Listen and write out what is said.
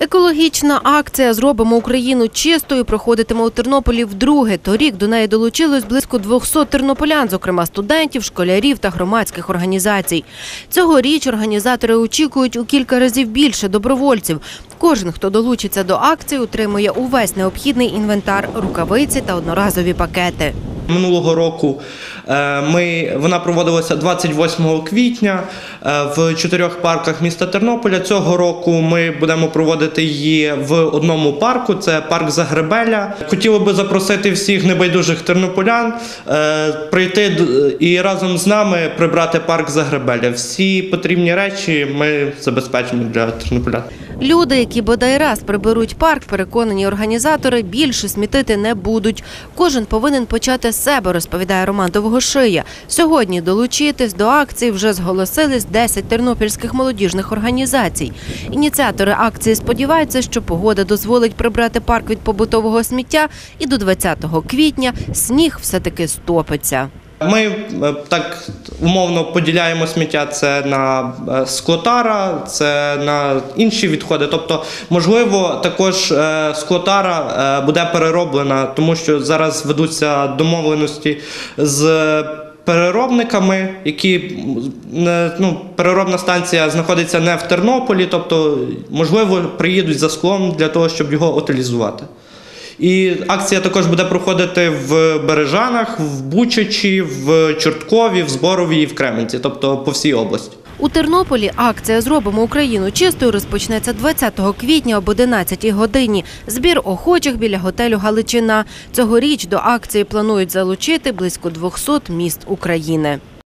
Екологічна акція Зробимо Україну чистою проходитиме у Тернополі вдруге. Торік до неї долучилось близько 200 тернополян, зокрема студентів, школярів та громадських організацій. Цьогоріч організатори очікують у кілька разів більше добровольців. Кожен, хто долучиться до акції, отримує увесь необхідний інвентар, рукавиці та одноразові пакети. Минулого року е, ми, вона проводилася 28 квітня е, в чотирьох парках міста Тернополя. Цього року ми будемо проводити її в одному парку. Це парк Загребеля. Хотіли би запросити всіх небайдужих тернополян е, прийти і разом з нами прибрати парк Загребеля. Всі потрібні речі ми забезпечимо для тернополян. Люди, які бодай раз приберуть парк, переконані організатори, більше смітити не будуть. Кожен повинен почати з себе, розповідає Роман Довгошия. Сьогодні долучитись до акції вже зголосились 10 тернопільських молодіжних організацій. Ініціатори акції сподіваються, що погода дозволить прибрати парк від побутового сміття, і до 20 квітня сніг все-таки стопиться. Ми е, так умовно поділяємо сміття це на е, склотара, це на інші відходи. Тобто, можливо, також е, склотара буде перероблена, тому що зараз ведуться домовленості з. Переробниками, які ну, переробна станція знаходиться не в Тернополі, тобто, можливо, приїдуть за склом для того, щоб його утилізувати. І акція також буде проходити в Бережанах, в Бучачі, в Чорткові, в Зборові і в Кременці, тобто по всій області. У Тернополі акція Зробимо Україну чистою розпочнеться 20 квітня об 11 годині. Збір охочих біля готелю Галичина. Цьогоріч до акції планують залучити близько 200 міст України.